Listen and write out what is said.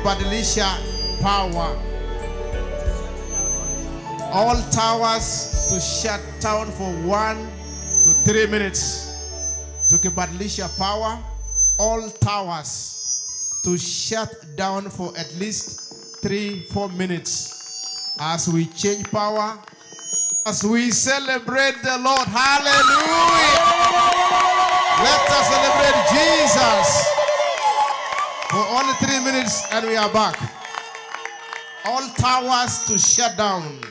tukibadilisha power. All towers to shut down for one to three minutes. Tukibadilisha power, all towers to shut down for at least three, four minutes as we change power, as we celebrate the Lord. Hallelujah! Let us celebrate Jesus for only three minutes and we are back. All towers to shut down.